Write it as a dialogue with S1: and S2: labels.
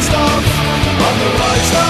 S1: stuff. On the right.